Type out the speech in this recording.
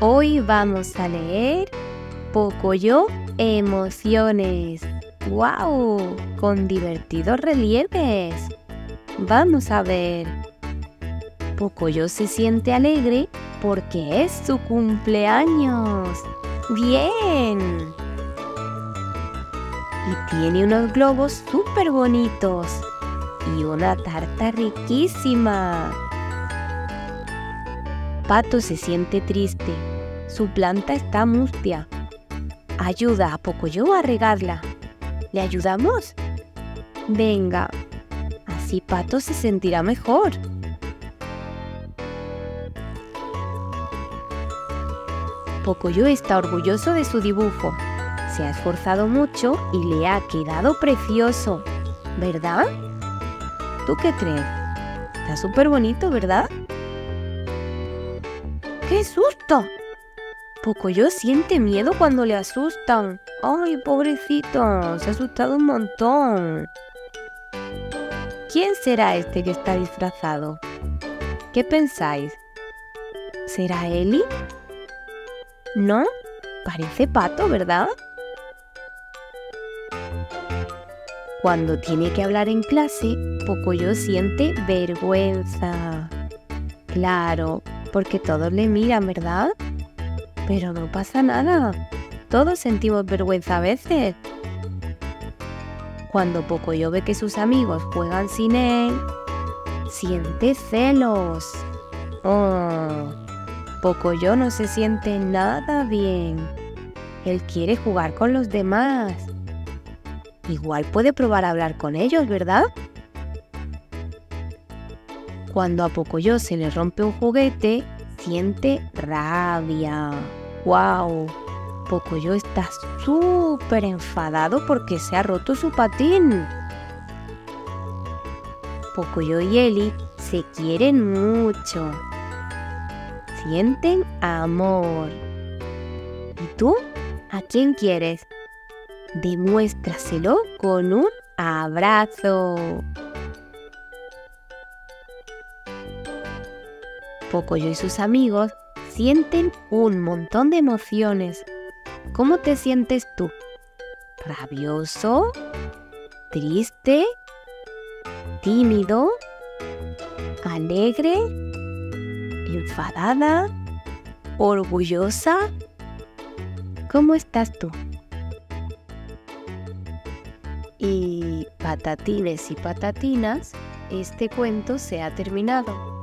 Hoy vamos a leer Pocoyo Emociones. ¡Wow! Con divertidos relieves. Vamos a ver. Pocoyo se siente alegre porque es su cumpleaños. ¡Bien! Y tiene unos globos súper bonitos y una tarta riquísima. Pato se siente triste. Su planta está mustia. Ayuda a Pocoyo a regarla. ¿Le ayudamos? Venga, así Pato se sentirá mejor. Pocoyo está orgulloso de su dibujo. Se ha esforzado mucho y le ha quedado precioso. ¿Verdad? ¿Tú qué crees? Está súper bonito, ¿verdad? ¡Qué susto! Pocoyo siente miedo cuando le asustan. ¡Ay, pobrecito! Se ha asustado un montón. ¿Quién será este que está disfrazado? ¿Qué pensáis? ¿Será Eli? ¿No? Parece pato, ¿verdad? Cuando tiene que hablar en clase, Pocoyo siente vergüenza. Claro, porque todos le miran, ¿verdad? Pero no pasa nada. Todos sentimos vergüenza a veces. Cuando Pocoyo ve que sus amigos juegan sin él, siente celos. Oh, Pocoyo no se siente nada bien. Él quiere jugar con los demás. Igual puede probar a hablar con ellos, ¿verdad? Cuando a Pocoyo se le rompe un juguete, siente rabia. ¡Wow! Pocoyo está súper enfadado porque se ha roto su patín. Pocoyo y Eli se quieren mucho. Sienten amor. ¿Y tú? ¿A quién quieres? Demuéstraselo con un abrazo. Pocoyo y sus amigos sienten un montón de emociones. ¿Cómo te sientes tú? ¿Rabioso? ¿Triste? ¿Tímido? ¿Alegre? ¿Enfadada? ¿Orgullosa? ¿Cómo estás tú? Y patatines y patatinas, este cuento se ha terminado.